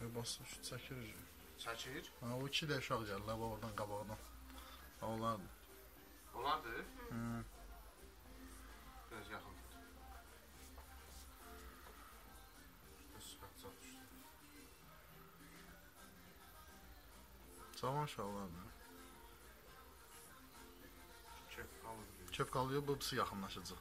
E, basıb çəkir. Çəkir? Ha, o iki də uşaq gəlirlər oradan qabağdan. Onlardır. Onlardır? Hı. Biraz yaxın. Cavan uşaqlardır. Köp qalıyor. Köp qalıyor, bu birisi yaxınlaşacaq.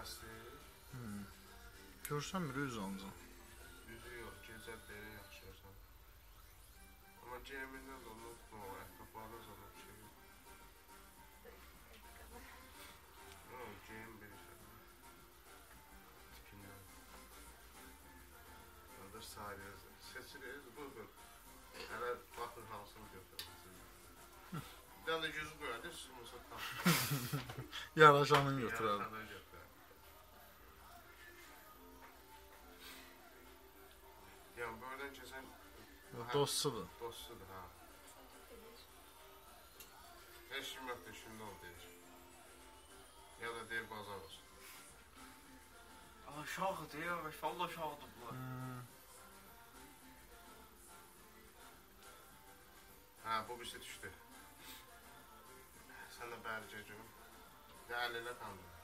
Kəsdi. Görsən bir üz ancaq. Düzü yox, gözəl belə yaxşıyırsan. Amma geyimindən də onu tutma, o ətraflarda zada bir şey yox. Yox, geyim belə şey. Tipindən. Orada sayırız. Seçiriz, bu bu. Hələ baxın hansını götürürüz. Bir dənə də gözü qoyardı, sumusa tam. Yaraşanını götürər. Dostsudur. dostudur ha. Heç kim yoxdur, şimdi ol deyir. Ya da deyir bazar olsun. Aa uşaqdır ya, valla uşaqdır bunlar. Ha bu birisi düşdü. Sən də bəricə görüm. Ya əl elə kandı.